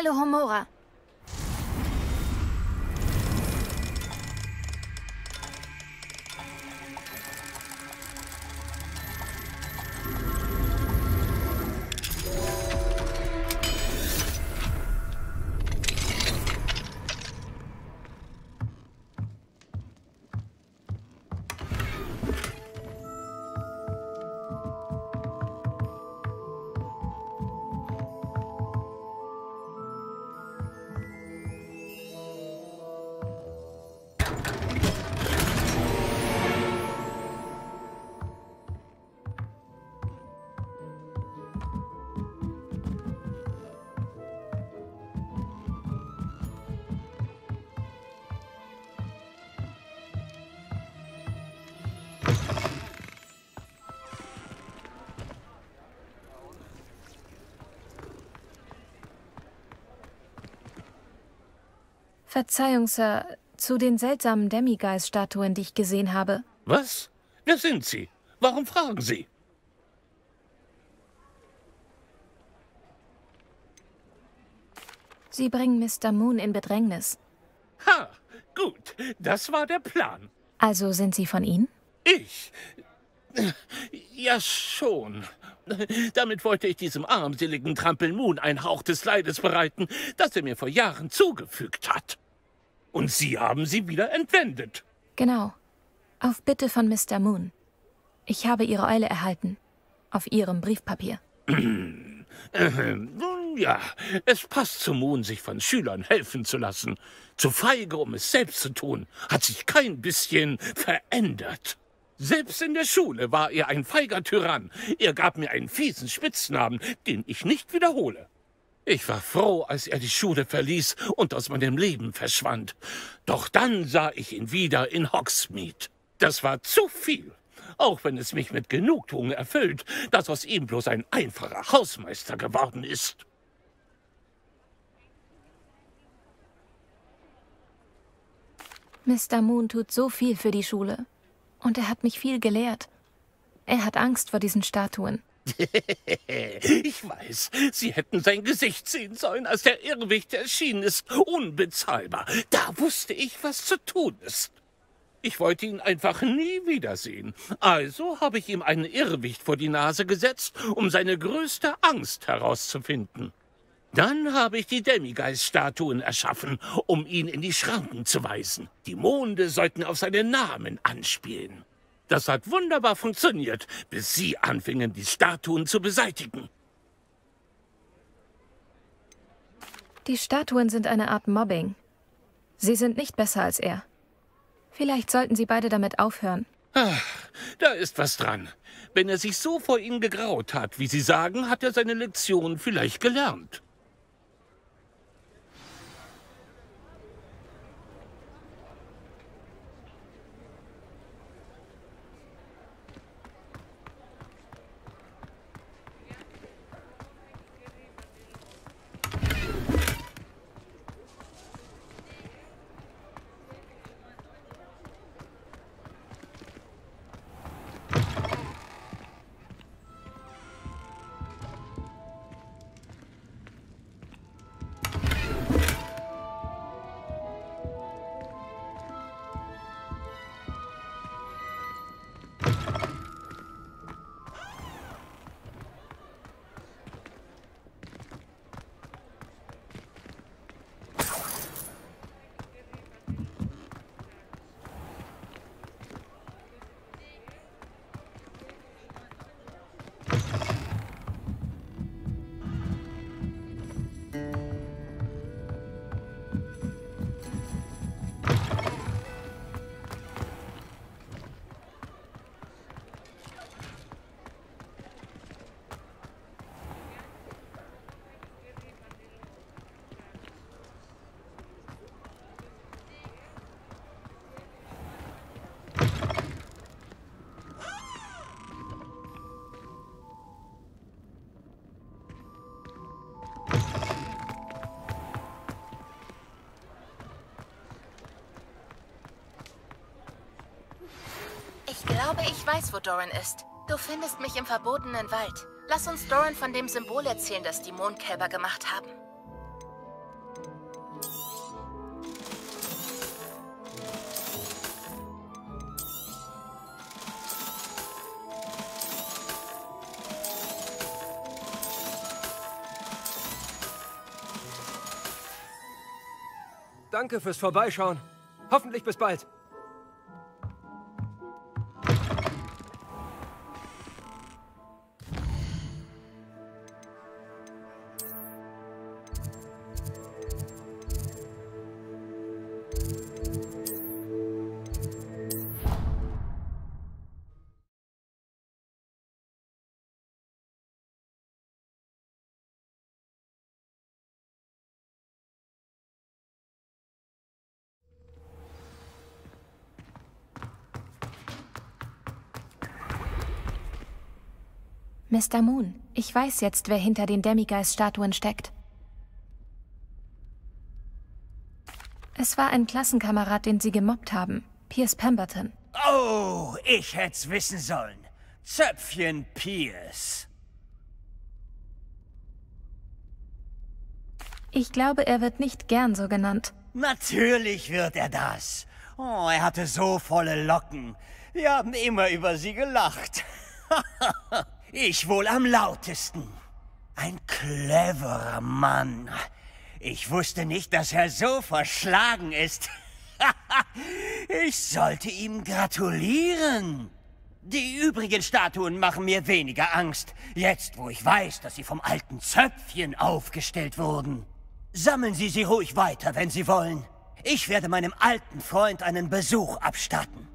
على هموغه Verzeihung, Sir, zu den seltsamen Demigeist-Statuen, die ich gesehen habe. Was? Wer sind Sie? Warum fragen Sie? Sie bringen Mr. Moon in Bedrängnis. Ha, gut, das war der Plan. Also sind Sie von Ihnen? Ich? Ja, schon. Damit wollte ich diesem armseligen Trampel Moon ein Hauch des Leides bereiten, das er mir vor Jahren zugefügt hat. Und Sie haben sie wieder entwendet. Genau. Auf Bitte von Mr. Moon. Ich habe Ihre Eule erhalten. Auf Ihrem Briefpapier. Nun ja, es passt zu Moon, sich von Schülern helfen zu lassen. Zu feige, um es selbst zu tun, hat sich kein bisschen verändert. Selbst in der Schule war er ein feiger Tyrann. Er gab mir einen fiesen Spitznamen, den ich nicht wiederhole. Ich war froh, als er die Schule verließ und aus meinem Leben verschwand. Doch dann sah ich ihn wieder in Hogsmeade. Das war zu viel. Auch wenn es mich mit Genugtuung erfüllt, dass aus ihm bloß ein einfacher Hausmeister geworden ist. Mr. Moon tut so viel für die Schule. Und er hat mich viel gelehrt. Er hat Angst vor diesen Statuen. ich weiß, Sie hätten sein Gesicht sehen sollen, als der Irrwicht erschienen ist. Unbezahlbar. Da wusste ich, was zu tun ist. Ich wollte ihn einfach nie wiedersehen. Also habe ich ihm einen Irrwicht vor die Nase gesetzt, um seine größte Angst herauszufinden. Dann habe ich die Demigeist-Statuen erschaffen, um ihn in die Schranken zu weisen. Die Monde sollten auf seinen Namen anspielen. Das hat wunderbar funktioniert, bis Sie anfingen, die Statuen zu beseitigen. Die Statuen sind eine Art Mobbing. Sie sind nicht besser als er. Vielleicht sollten Sie beide damit aufhören. Ach, da ist was dran. Wenn er sich so vor Ihnen gegraut hat, wie Sie sagen, hat er seine Lektion vielleicht gelernt. Glaube, ich weiß, wo Doran ist. Du findest mich im verbotenen Wald. Lass uns Doran von dem Symbol erzählen, das die Mondkälber gemacht haben. Danke fürs Vorbeischauen. Hoffentlich bis bald. Mr. Moon, ich weiß jetzt, wer hinter den Demigeist-Statuen steckt. Es war ein Klassenkamerad, den Sie gemobbt haben. Pierce Pemberton. Oh, ich hätt's wissen sollen. Zöpfchen Pierce. Ich glaube, er wird nicht gern so genannt. Natürlich wird er das. Oh, er hatte so volle Locken. Wir haben immer über sie gelacht. ich wohl am lautesten. Ein cleverer Mann. Ich wusste nicht, dass er so verschlagen ist. ich sollte ihm gratulieren. Die übrigen Statuen machen mir weniger Angst, jetzt wo ich weiß, dass sie vom alten Zöpfchen aufgestellt wurden. Sammeln Sie sie ruhig weiter, wenn Sie wollen. Ich werde meinem alten Freund einen Besuch abstatten.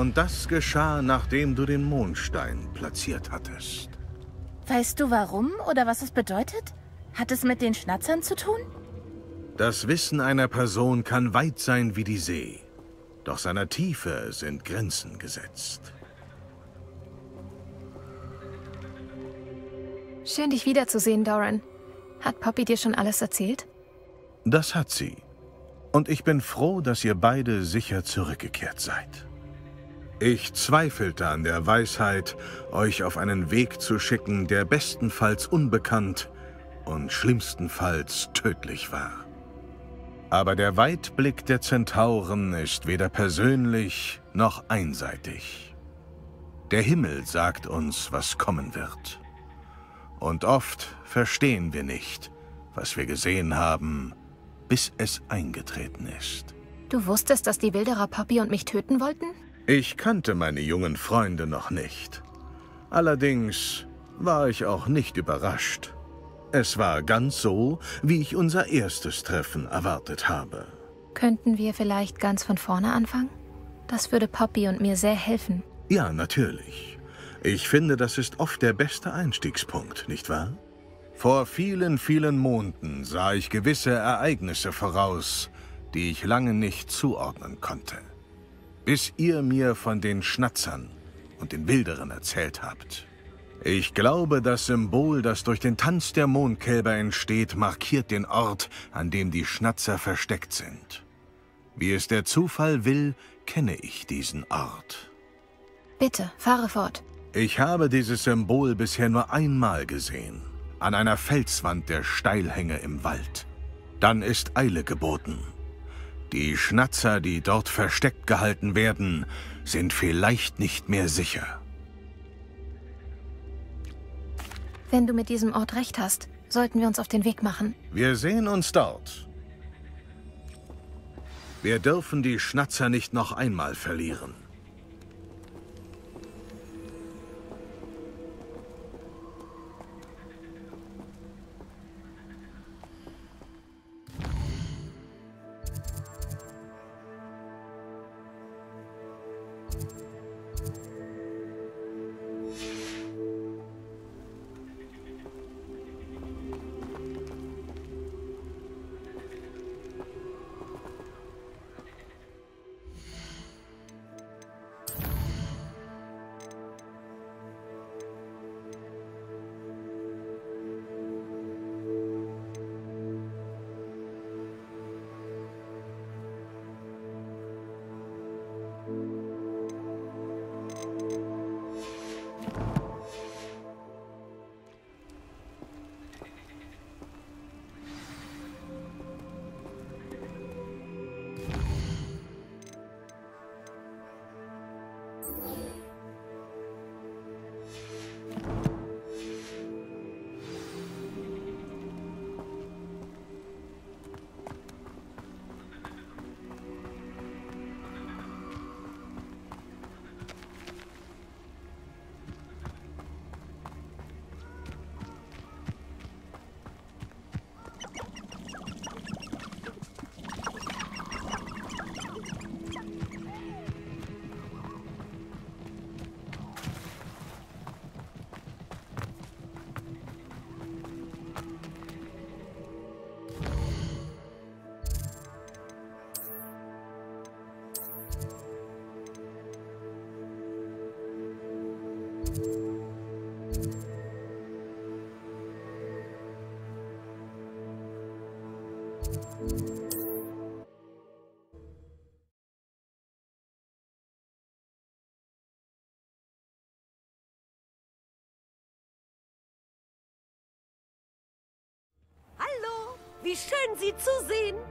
Und das geschah, nachdem du den Mondstein platziert hattest. Weißt du warum oder was es bedeutet? Hat es mit den Schnatzern zu tun? Das Wissen einer Person kann weit sein wie die See. Doch seiner Tiefe sind Grenzen gesetzt. Schön, dich wiederzusehen, Doran. Hat Poppy dir schon alles erzählt? Das hat sie. Und ich bin froh, dass ihr beide sicher zurückgekehrt seid. Ich zweifelte an der Weisheit, euch auf einen Weg zu schicken, der bestenfalls unbekannt und schlimmstenfalls tödlich war. Aber der Weitblick der Zentauren ist weder persönlich noch einseitig. Der Himmel sagt uns, was kommen wird. Und oft verstehen wir nicht, was wir gesehen haben, bis es eingetreten ist. Du wusstest, dass die Wilderer Poppy und mich töten wollten? Ich kannte meine jungen Freunde noch nicht. Allerdings war ich auch nicht überrascht. Es war ganz so, wie ich unser erstes Treffen erwartet habe. Könnten wir vielleicht ganz von vorne anfangen? Das würde Poppy und mir sehr helfen. Ja, natürlich. Ich finde, das ist oft der beste Einstiegspunkt, nicht wahr? Vor vielen, vielen Monden sah ich gewisse Ereignisse voraus, die ich lange nicht zuordnen konnte bis ihr mir von den Schnatzern und den Wilderern erzählt habt. Ich glaube, das Symbol, das durch den Tanz der Mondkälber entsteht, markiert den Ort, an dem die Schnatzer versteckt sind. Wie es der Zufall will, kenne ich diesen Ort. Bitte, fahre fort. Ich habe dieses Symbol bisher nur einmal gesehen, an einer Felswand der Steilhänge im Wald. Dann ist Eile geboten. Die Schnatzer, die dort versteckt gehalten werden, sind vielleicht nicht mehr sicher. Wenn du mit diesem Ort recht hast, sollten wir uns auf den Weg machen. Wir sehen uns dort. Wir dürfen die Schnatzer nicht noch einmal verlieren. Wie schön Sie zu sehen.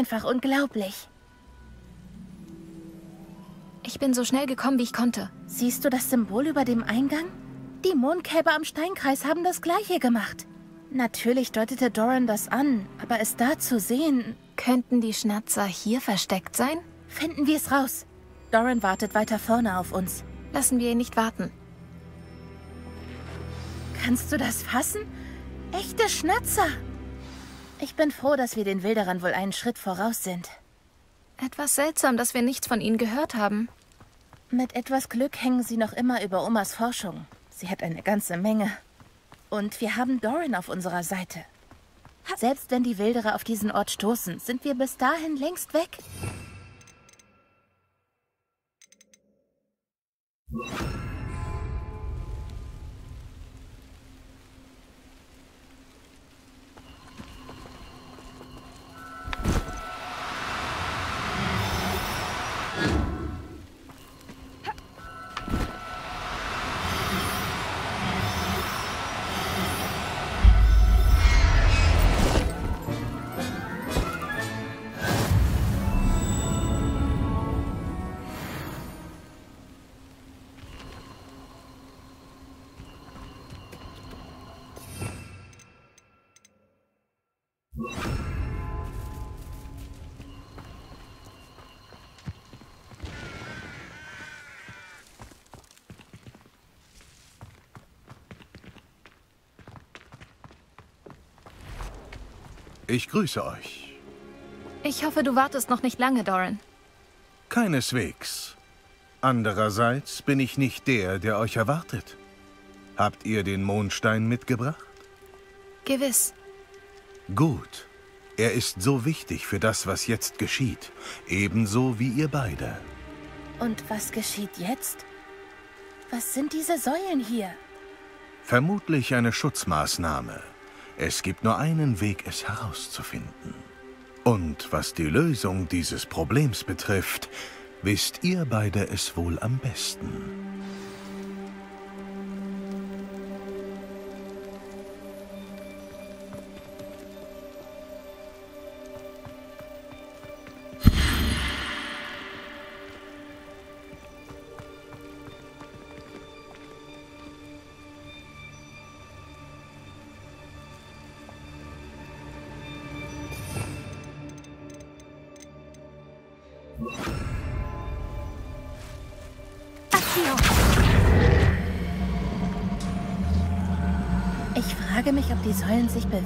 Einfach unglaublich. Ich bin so schnell gekommen, wie ich konnte. Siehst du das Symbol über dem Eingang? Die Mondkälber am Steinkreis haben das gleiche gemacht. Natürlich deutete Doran das an, aber es da zu sehen... Könnten die Schnatzer hier versteckt sein? Finden wir es raus. Doran wartet weiter vorne auf uns. Lassen wir ihn nicht warten. Kannst du das fassen? Echte Schnatzer! Ich bin froh, dass wir den Wilderern wohl einen Schritt voraus sind. Etwas seltsam, dass wir nichts von ihnen gehört haben. Mit etwas Glück hängen sie noch immer über Omas Forschung. Sie hat eine ganze Menge. Und wir haben Doran auf unserer Seite. Selbst wenn die Wilderer auf diesen Ort stoßen, sind wir bis dahin längst weg. Ich grüße euch. Ich hoffe, du wartest noch nicht lange, Doran. Keineswegs. Andererseits bin ich nicht der, der euch erwartet. Habt ihr den Mondstein mitgebracht? Gewiss. Gut. Er ist so wichtig für das, was jetzt geschieht. Ebenso wie ihr beide. Und was geschieht jetzt? Was sind diese Säulen hier? Vermutlich eine Schutzmaßnahme. Es gibt nur einen Weg, es herauszufinden. Und was die Lösung dieses Problems betrifft, wisst ihr beide es wohl am besten. Die Säulen sich bewegen.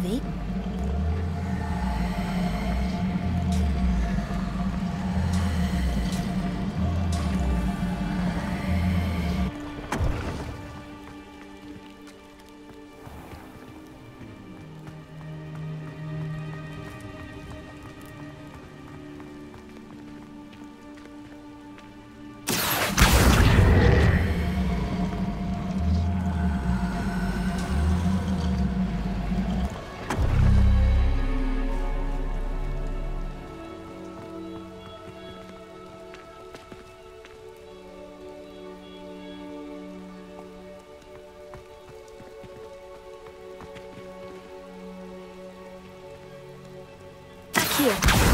Akio!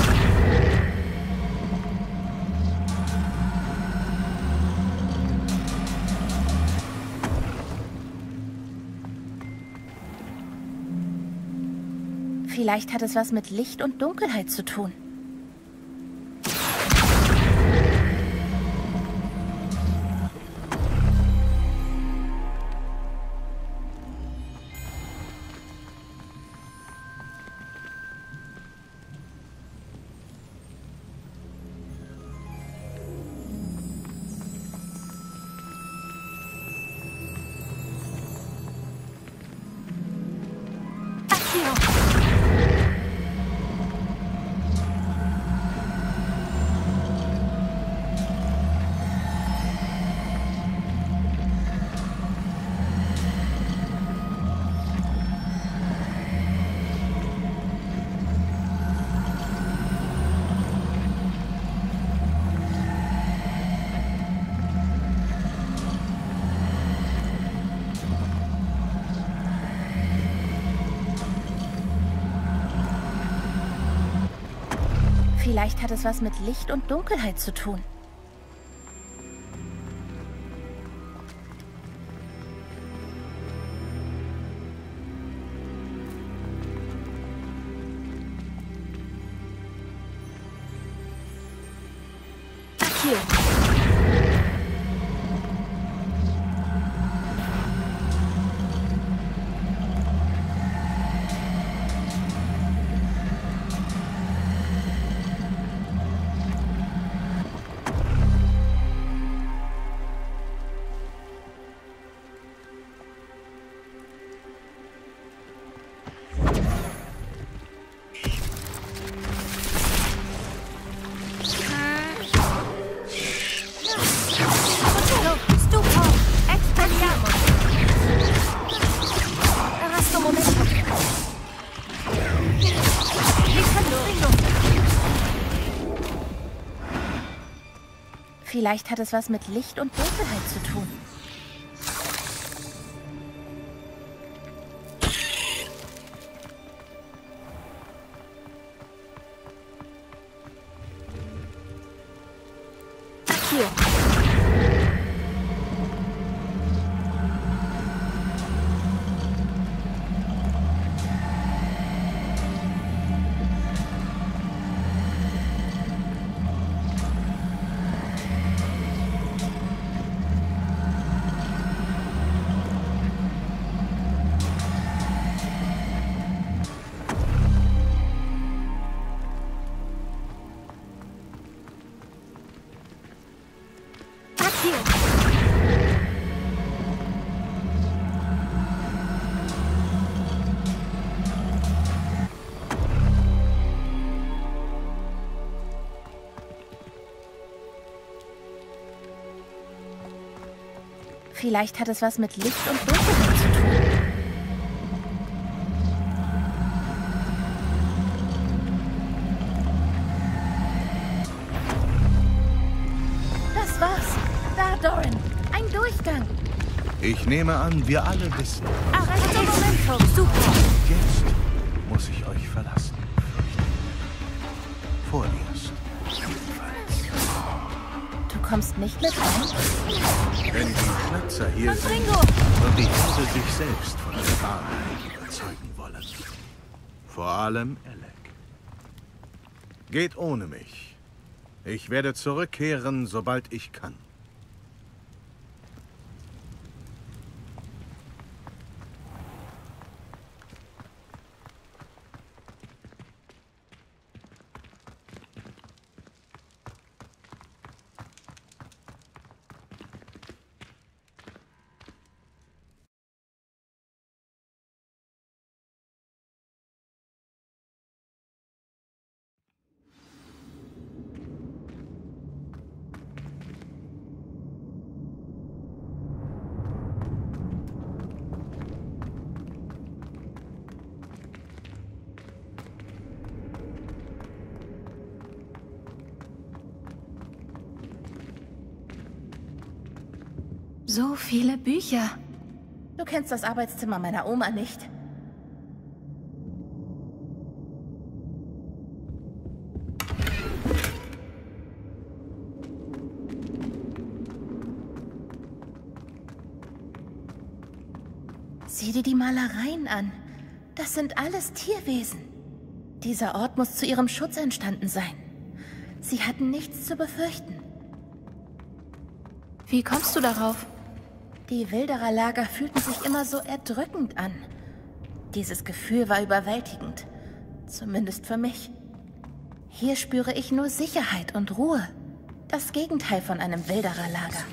Vielleicht hat es was mit Licht und Dunkelheit zu tun. Vielleicht hat es was mit Licht und Dunkelheit zu tun. Vielleicht hat es was mit Licht und Dunkelheit zu tun. Vielleicht hat es was mit Licht und Dunkelheit zu tun. Das war's. Da, Doran. Ein Durchgang. Ich nehme an, wir alle wissen. Arresto Momentum. Super. Jetzt nicht mit rein? Wenn die Schnatzer hier sind Ringo. und die Herde sich selbst von der Wahrheit überzeugen wollen. Vor allem Alec. Geht ohne mich. Ich werde zurückkehren, sobald ich kann. So viele Bücher. Du kennst das Arbeitszimmer meiner Oma nicht. Sieh dir die Malereien an. Das sind alles Tierwesen. Dieser Ort muss zu ihrem Schutz entstanden sein. Sie hatten nichts zu befürchten. Wie kommst du darauf? Die Wildererlager fühlten sich immer so erdrückend an. Dieses Gefühl war überwältigend. Zumindest für mich. Hier spüre ich nur Sicherheit und Ruhe. Das Gegenteil von einem Wildererlager.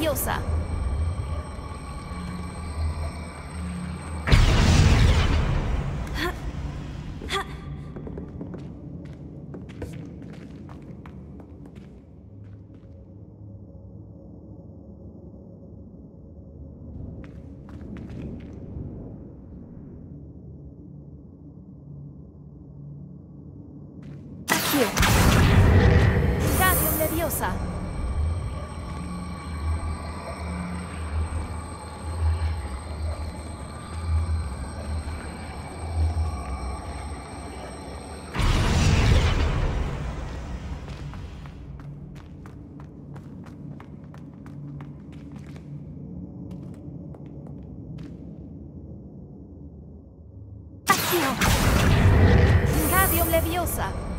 Leviosa! Leviosa!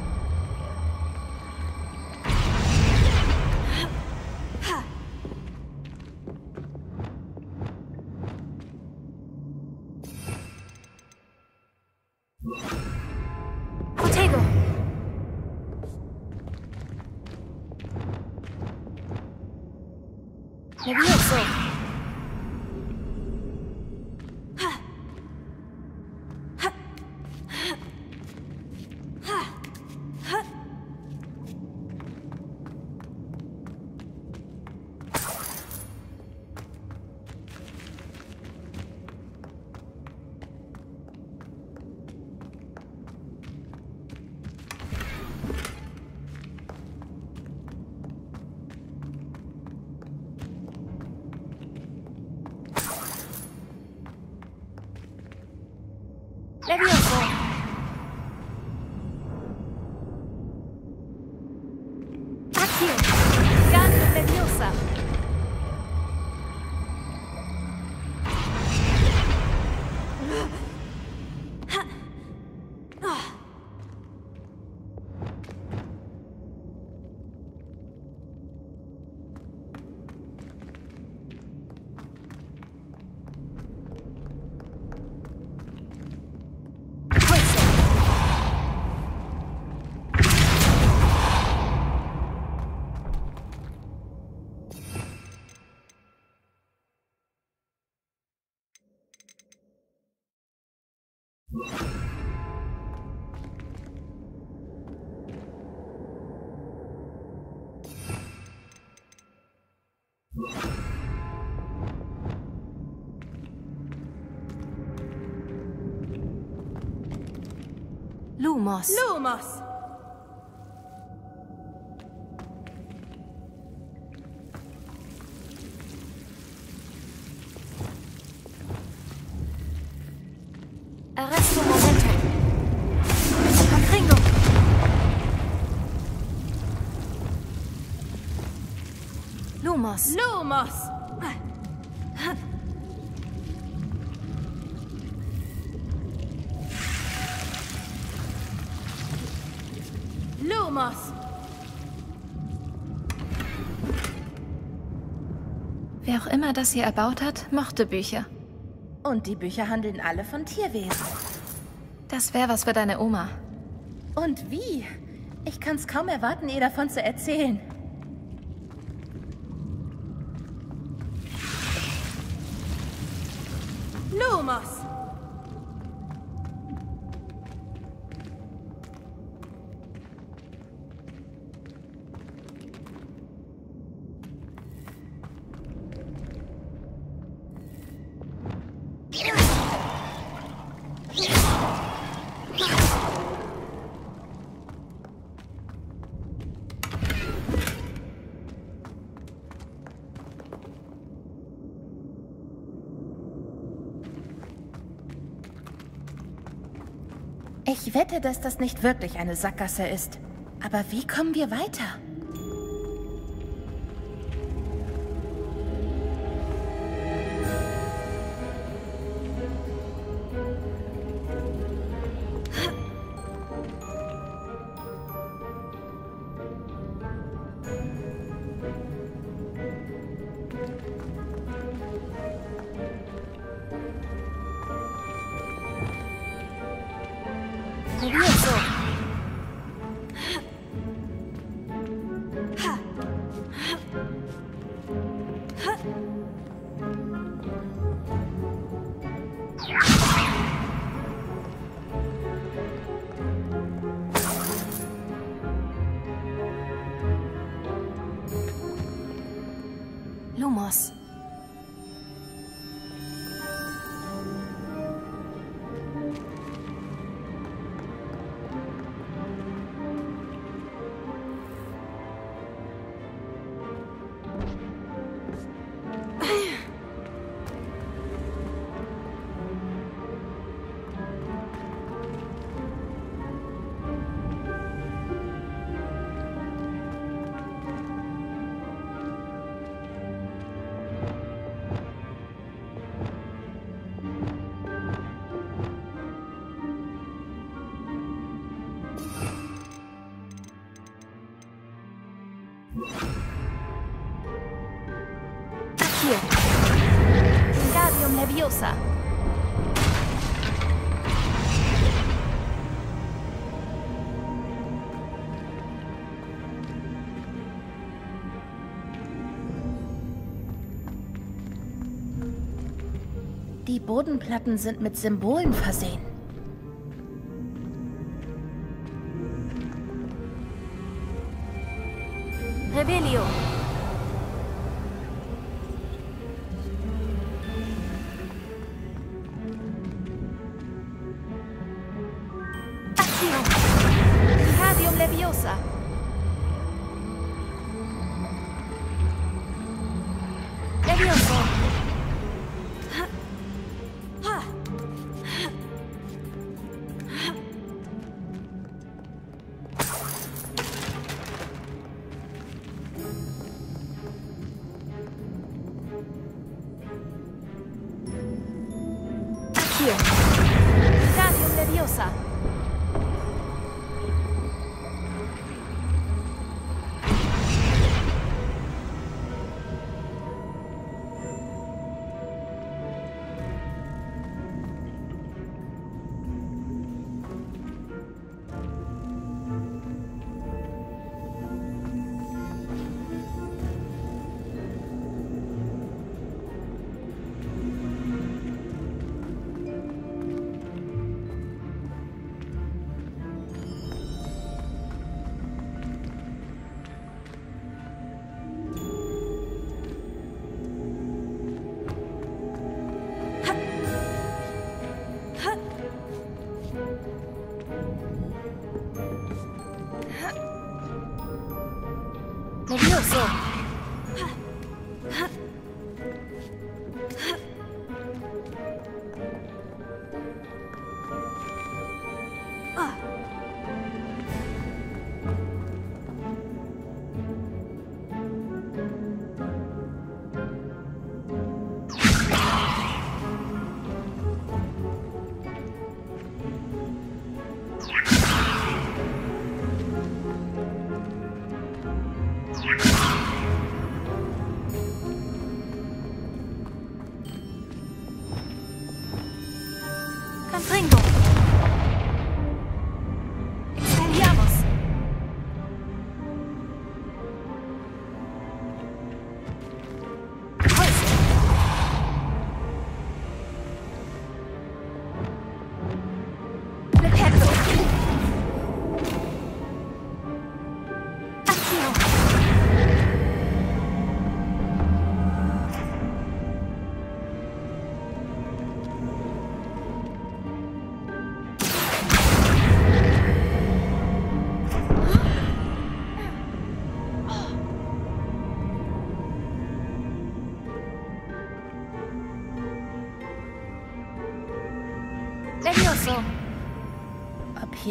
Lumos! Lumos! Arresto! Lumos! Lumos! Lumos! Immer das hier erbaut hat, mochte Bücher. Und die Bücher handeln alle von Tierwesen. Das wäre was für deine Oma. Und wie? Ich kann's kaum erwarten, ihr davon zu erzählen. Lumos! Dass das nicht wirklich eine Sackgasse ist. Aber wie kommen wir weiter? Lumos. Bodenplatten sind mit Symbolen versehen.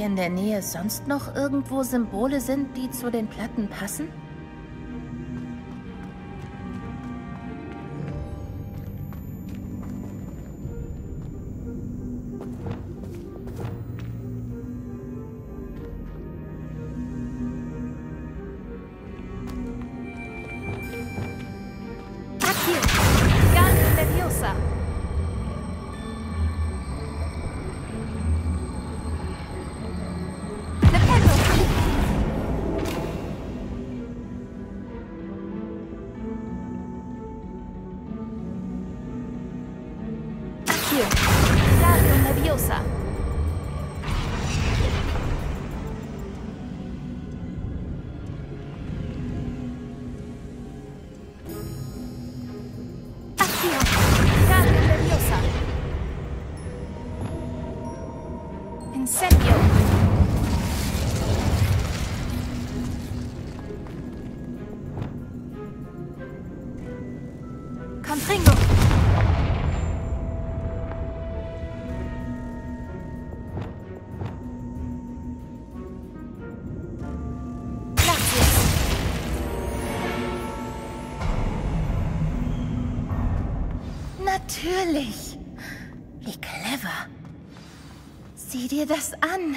Hier in der Nähe sonst noch irgendwo Symbole sind, die zu den Platten passen? Natürlich. Wie clever. Sieh dir das an.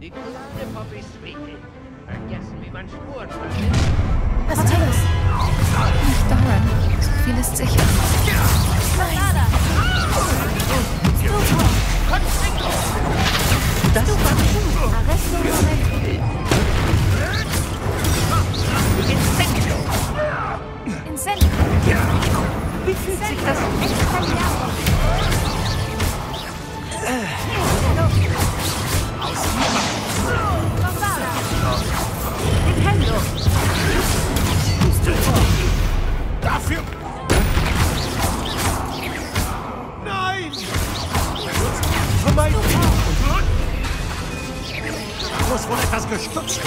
Die kleine Poppy Sweetie. Vergessen, wie man Spuren verliert. Asteus! Nicht Doran. So viel ist sicher. Incendio! Wie fühlt sich das Dafür! Wohl etwas gestutzt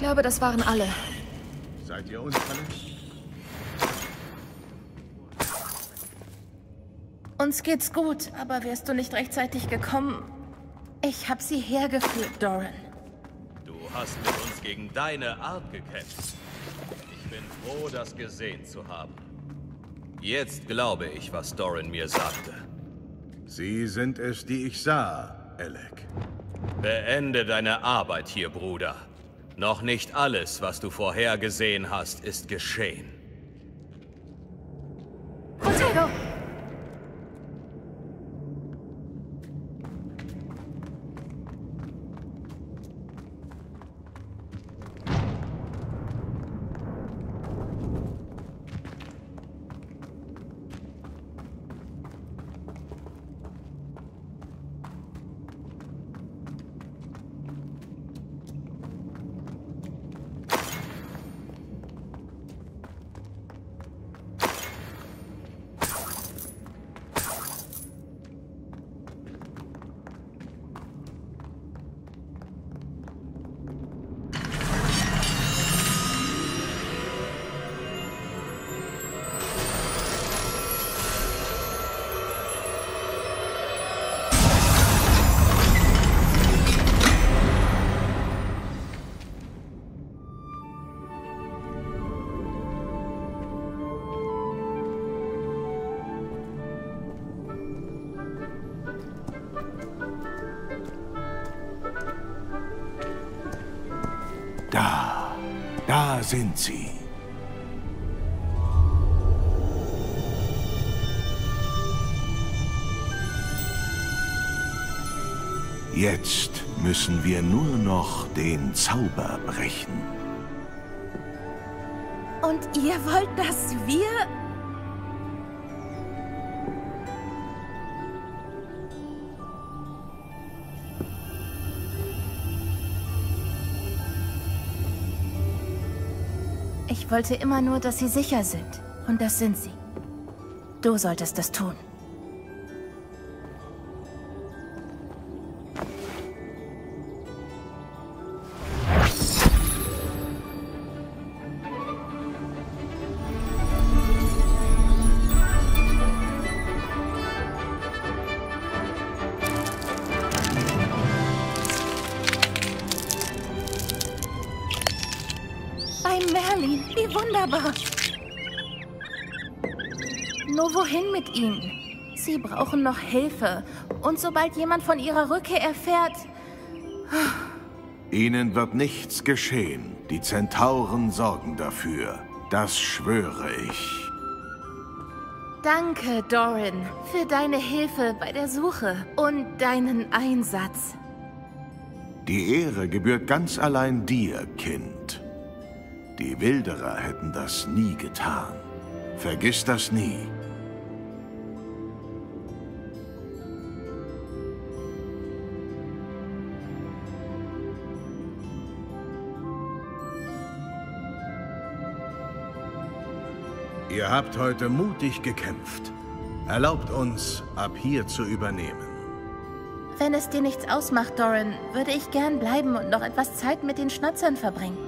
glaube, das waren alle. Seid ihr unverletzt? Uns geht's gut, aber wärst du nicht rechtzeitig gekommen? Ich hab sie hergeführt, Doran. Du hast mit uns gegen deine Art gekämpft. Ich bin froh, das gesehen zu haben. Jetzt glaube ich, was Doran mir sagte. Sie sind es, die ich sah, Alec. Beende deine Arbeit hier, Bruder. Noch nicht alles, was du vorher gesehen hast, ist geschehen. Potato! Sind sie. Jetzt müssen wir nur noch den Zauber brechen. Und ihr wollt, dass wir... wollte immer nur, dass sie sicher sind. Und das sind sie. Du solltest das tun. Brauchen noch Hilfe. Und sobald jemand von ihrer Rückkehr erfährt... Ihnen wird nichts geschehen. Die Zentauren sorgen dafür. Das schwöre ich. Danke, Doran, für deine Hilfe bei der Suche und deinen Einsatz. Die Ehre gebührt ganz allein dir, Kind. Die Wilderer hätten das nie getan. Vergiss das nie. Ihr habt heute mutig gekämpft. Erlaubt uns, ab hier zu übernehmen. Wenn es dir nichts ausmacht, Doran, würde ich gern bleiben und noch etwas Zeit mit den Schnatzern verbringen.